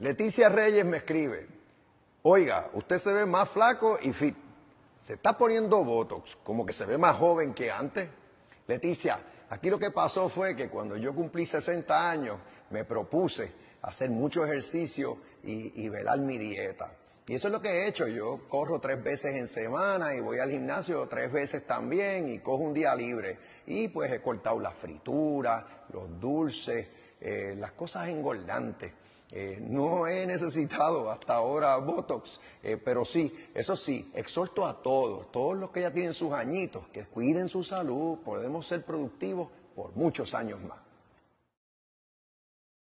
Leticia Reyes me escribe, oiga, usted se ve más flaco y fit. Se está poniendo Botox, como que se ve más joven que antes. Leticia, aquí lo que pasó fue que cuando yo cumplí 60 años, me propuse hacer mucho ejercicio y, velar mi dieta. Y eso es lo que he hecho. Yo corro tres veces en semana y voy al gimnasio tres veces también y cojo un día libre. Y pues he cortado las frituras, los dulces, eh, las cosas engordantes. Eh, no he necesitado hasta ahora Botox, eh, pero sí, eso sí, exhorto a todos, todos los que ya tienen sus añitos, que cuiden su salud, podemos ser productivos por muchos años más.